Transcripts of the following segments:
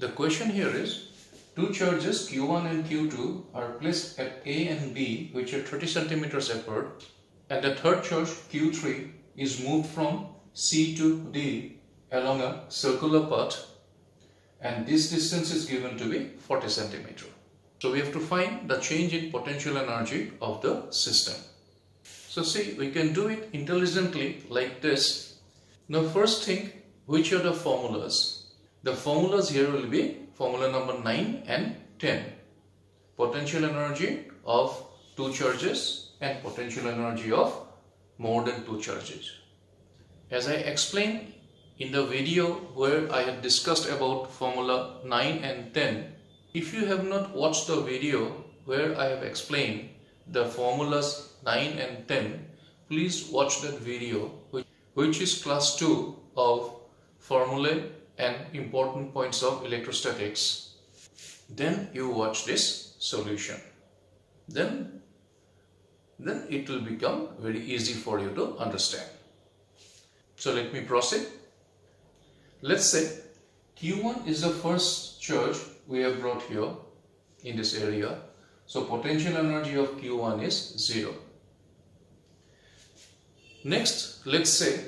The question here is two charges Q1 and Q2 are placed at A and B which are 30 centimeters apart and the third charge Q3 is moved from C to D along a circular path and this distance is given to be 40 centimeter. So we have to find the change in potential energy of the system. So see we can do it intelligently like this. Now first thing which are the formulas? The formulas here will be formula number 9 and 10. Potential energy of two charges and potential energy of more than two charges. As I explained in the video where I had discussed about formula 9 and 10, if you have not watched the video where I have explained the formulas 9 and 10, please watch that video which is class 2 of formulae and important points of electrostatics. Then you watch this solution. Then, then it will become very easy for you to understand. So let me proceed. Let's say Q1 is the first charge we have brought here in this area. So potential energy of Q1 is 0. Next, let's say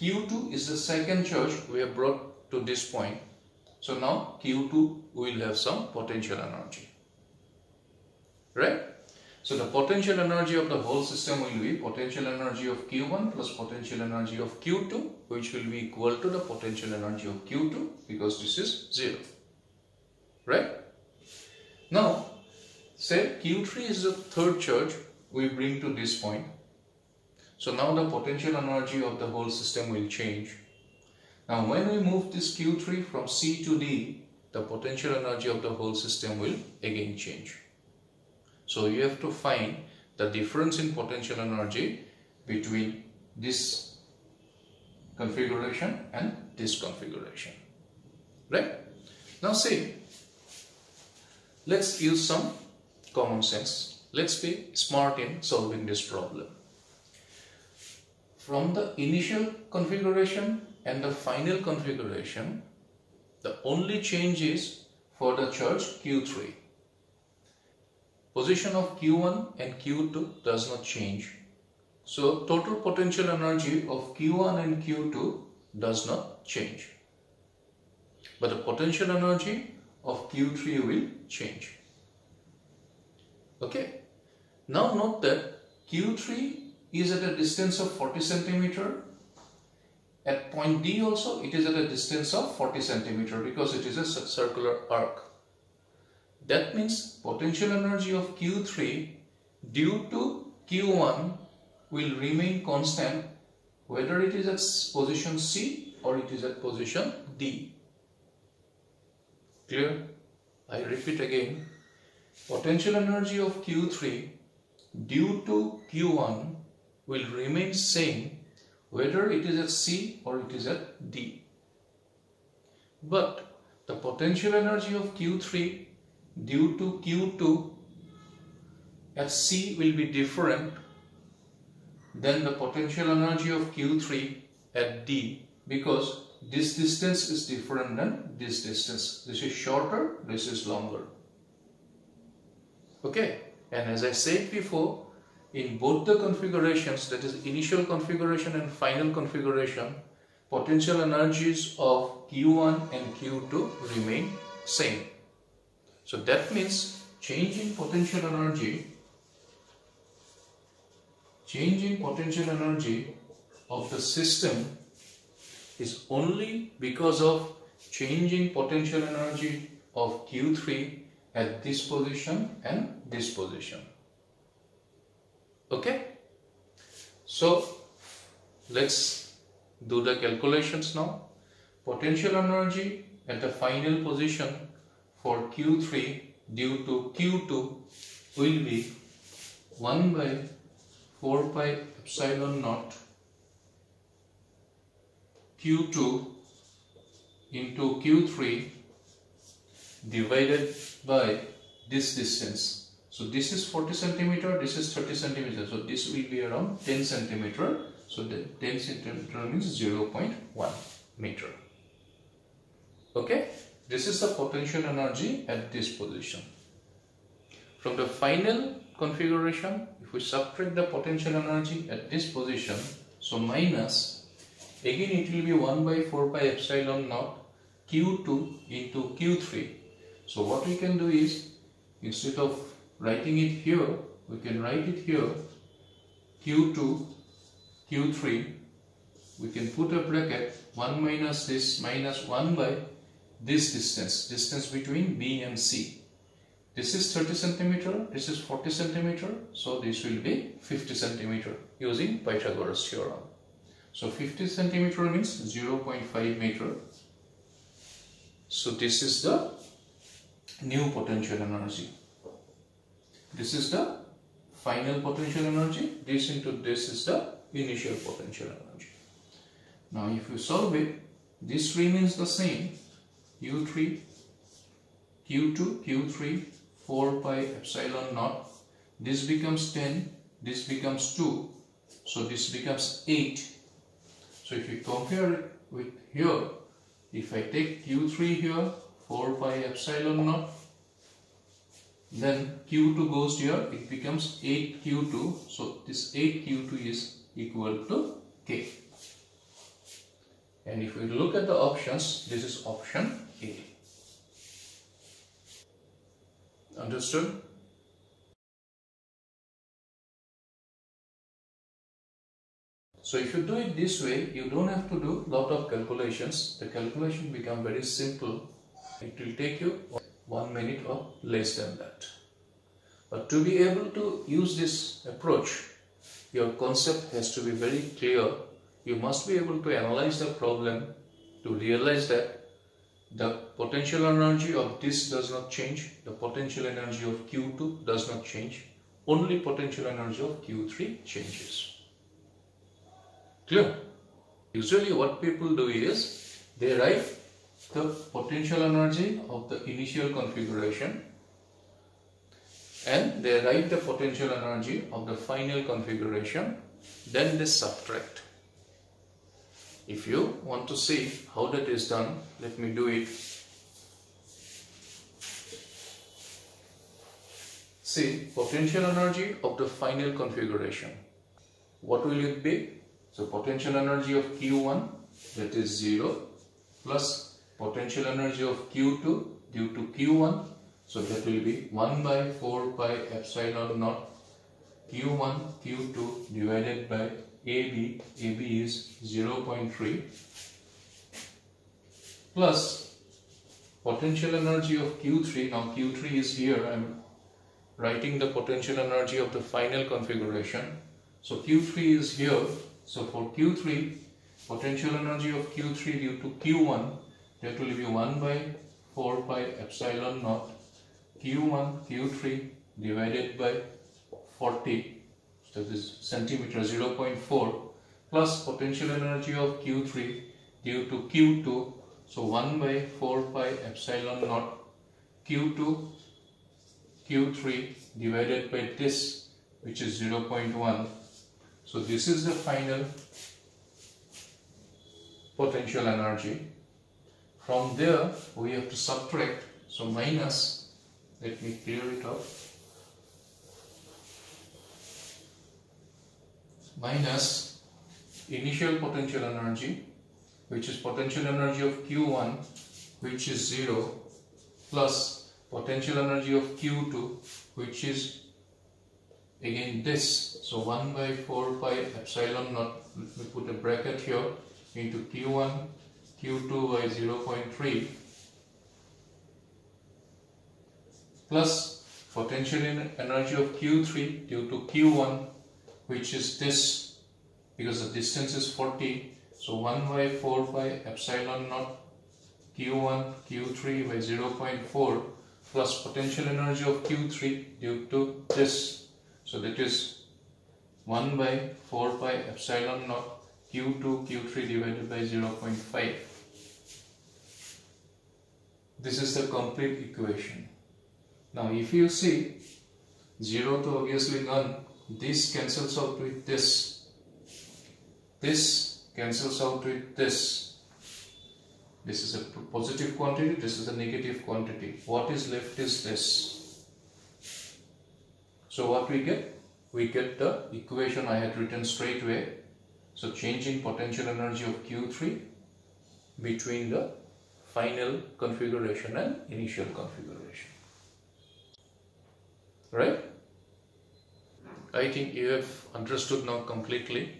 Q2 is the second charge we have brought to this point. So now Q2 will have some potential energy. Right? So the potential energy of the whole system will be potential energy of Q1 plus potential energy of Q2 which will be equal to the potential energy of Q2 because this is 0. Right? Now say Q3 is the third charge we bring to this point. So now the potential energy of the whole system will change. Now when we move this Q3 from C to D, the potential energy of the whole system will again change. So you have to find the difference in potential energy between this configuration and this configuration. Right? Now see, let's use some common sense. Let's be smart in solving this problem. From the initial configuration and the final configuration, the only change is for the charge Q3 position of Q1 and Q2 does not change. So total potential energy of Q1 and Q2 does not change. But the potential energy of Q3 will change. Okay. Now note that Q3 is at a distance of 40 centimeter. At point D also it is at a distance of 40 centimeter because it is a circular arc. That means potential energy of Q3 due to Q1 will remain constant whether it is at position C or it is at position D. Clear? I repeat again. Potential energy of Q3 due to Q1 will remain same whether it is at C or it is at D. But the potential energy of Q3 due to Q2 at C will be different than the potential energy of Q3 at D because this distance is different than this distance. This is shorter, this is longer. Okay, and as I said before, in both the configurations, that is initial configuration and final configuration, potential energies of Q1 and Q2 remain same. So that means change in potential energy, change in potential energy of the system is only because of changing potential energy of Q3 at this position and this position. Okay? So, let's do the calculations now. Potential energy at the final position for Q3 due to Q2 will be 1 by 4 pi epsilon naught Q2 into Q3 divided by this distance. So this is 40 centimeter, this is 30 centimeter. So this will be around 10 centimeter. So the 10 centimeter means 0 0.1 meter. Okay. this is the potential energy at this position. From the final configuration, if we subtract the potential energy at this position, so minus, again it will be 1 by 4 pi epsilon naught Q2 into Q3. So what we can do is, instead of writing it here, we can write it here Q2, Q3, we can put a bracket 1 minus this minus 1 by this distance, distance between B and C. This is 30 centimeter, this is 40 centimeter, so this will be 50 centimeter using Pythagoras theorem. So 50 centimeter means 0.5 meter. So this is the new potential energy. This is the final potential energy, this into this is the initial potential energy. Now if you solve it, this remains the same, u3, q2, q3, 4 pi epsilon naught. This becomes 10, this becomes 2, so this becomes 8. So if you compare it with here, if I take q3 here, 4 pi epsilon naught, then q2 goes here, it becomes 8q2. So this 8q2 is equal to k. And if we look at the options, this is option A. Understood? So if you do it this way, you don't have to do lot of calculations. The calculation become very simple. It will take you one minute or less than that. But to be able to use this approach, your concept has to be very clear. You must be able to analyze the problem to realize that the potential energy of this does not change, the potential energy of Q2 does not change, only potential energy of Q3 changes. Clear? Usually what people do is, they write the potential energy of the initial configuration and they write the potential energy of the final configuration then they subtract. If you want to see how that is done let me do it. See potential energy of the final configuration. What will it be? So potential energy of q1 that is 0 plus potential energy of q2 due to q1 so that will be 1 by 4 pi epsilon naught Q1 Q2 divided by AB, AB is 0.3 plus potential energy of Q3, now Q3 is here, I am writing the potential energy of the final configuration. So Q3 is here, so for Q3, potential energy of Q3 due to Q1, that will be 1 by 4 pi epsilon naught Q1, Q3 divided by 40, so this is centimeter 0.4 plus potential energy of Q3 due to Q2, so 1 by 4 pi epsilon naught Q2, Q3 divided by this which is 0.1. So this is the final potential energy. From there we have to subtract, so minus let me clear it up. Minus initial potential energy which is potential energy of q1 which is 0 plus potential energy of q2 which is again this. So 1 by 4 pi epsilon naught let me put a bracket here into q1 q2 by 0.3 plus potential energy of Q3 due to Q1 which is this because the distance is 40 so 1 by 4 pi epsilon naught Q1 Q3 by 0.4 plus potential energy of Q3 due to this. So that is 1 by 4 pi epsilon naught Q2 Q3 divided by 0.5 this is the complete equation now if you see 0 to obviously none, this cancels out with this, this cancels out with this This is a positive quantity, this is a negative quantity. What is left is this. So what we get? We get the equation I had written straight away. So changing potential energy of Q3 between the final configuration and initial configuration. Right? I think you have understood now completely.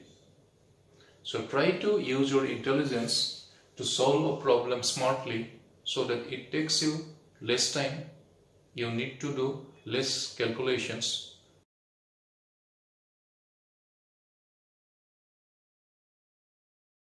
So try to use your intelligence to solve a problem smartly so that it takes you less time. You need to do less calculations